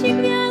奇妙